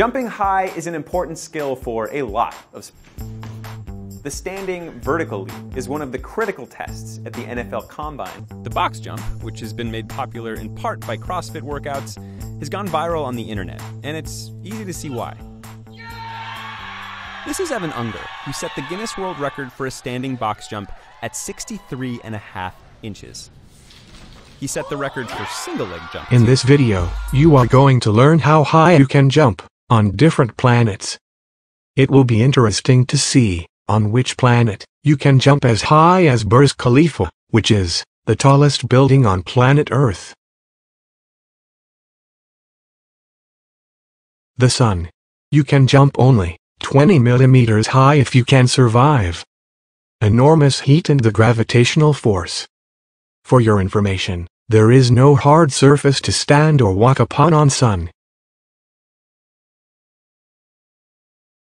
Jumping high is an important skill for a lot of the standing vertical leap is one of the critical tests at the NFL Combine. The box jump, which has been made popular in part by CrossFit workouts, has gone viral on the internet, and it's easy to see why. This is Evan Ungar, who set the Guinness World Record for a standing box jump at 63 and a half inches. He set the record for single leg jump. In this video, you are going to learn how high you can jump on different planets. It will be interesting to see on which planet you can jump as high as Burj Khalifa, which is the tallest building on planet Earth. The Sun. You can jump only 20 millimeters high if you can survive. Enormous heat and the gravitational force. For your information, there is no hard surface to stand or walk upon on Sun.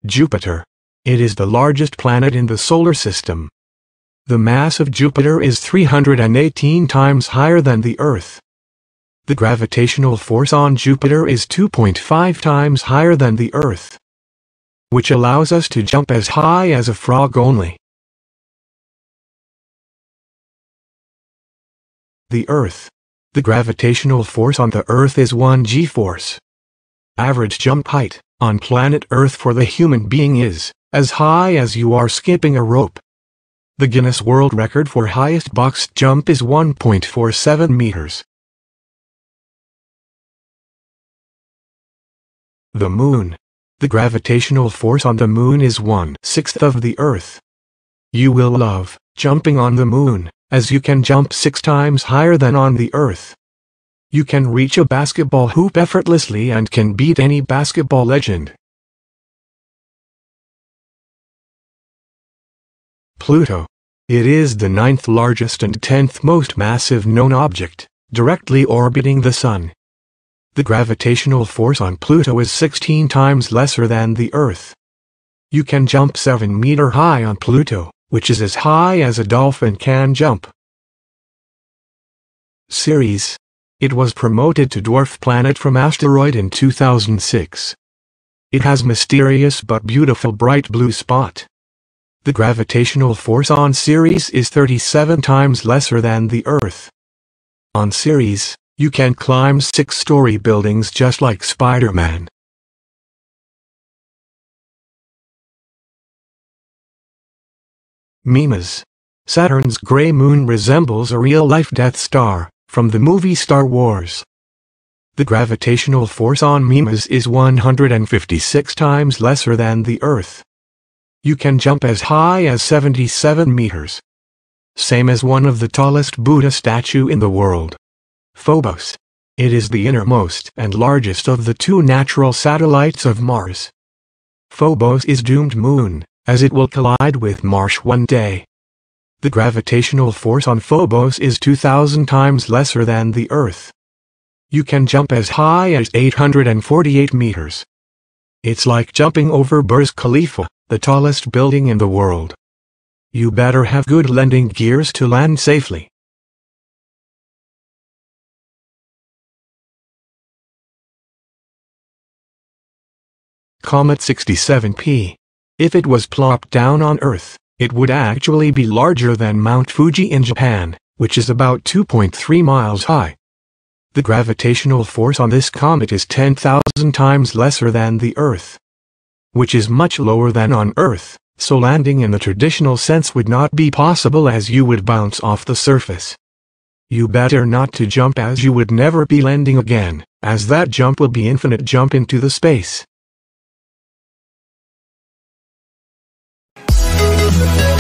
Jupiter. It is the largest planet in the solar system. The mass of Jupiter is 318 times higher than the Earth. The gravitational force on Jupiter is 2.5 times higher than the Earth, which allows us to jump as high as a frog only. The Earth. The gravitational force on the Earth is 1 g-force. Average jump height on planet Earth for the human being is as high as you are skipping a rope. The Guinness World Record for highest box jump is 1.47 meters. The Moon. The gravitational force on the Moon is one-sixth of the Earth. You will love jumping on the Moon, as you can jump six times higher than on the Earth. You can reach a basketball hoop effortlessly and can beat any basketball legend. Pluto. It is the ninth largest and tenth most massive known object, directly orbiting the Sun. The gravitational force on Pluto is 16 times lesser than the Earth. You can jump 7 meter high on Pluto, which is as high as a dolphin can jump. Ceres. It was promoted to dwarf planet from asteroid in 2006. It has mysterious but beautiful bright blue spot. The gravitational force on Ceres is 37 times lesser than the Earth. On Ceres, you can climb six-story buildings just like Spider-Man. Mimas. Saturn's gray moon resembles a real-life Death Star from the movie Star Wars. The gravitational force on Mimas is 156 times lesser than the Earth. You can jump as high as 77 meters. Same as one of the tallest Buddha statue in the world. Phobos. It is the innermost and largest of the two natural satellites of Mars. Phobos is doomed moon, as it will collide with Mars one day. The gravitational force on Phobos is 2,000 times lesser than the Earth. You can jump as high as 848 meters. It's like jumping over Burj Khalifa, the tallest building in the world. You better have good landing gears to land safely. Comet 67P. If it was plopped down on Earth, it would actually be larger than Mount Fuji in Japan, which is about 2.3 miles high. The gravitational force on this comet is 10,000 times lesser than the Earth, which is much lower than on Earth, so landing in the traditional sense would not be possible as you would bounce off the surface. You better not to jump as you would never be landing again, as that jump will be infinite jump into the space. Thank you.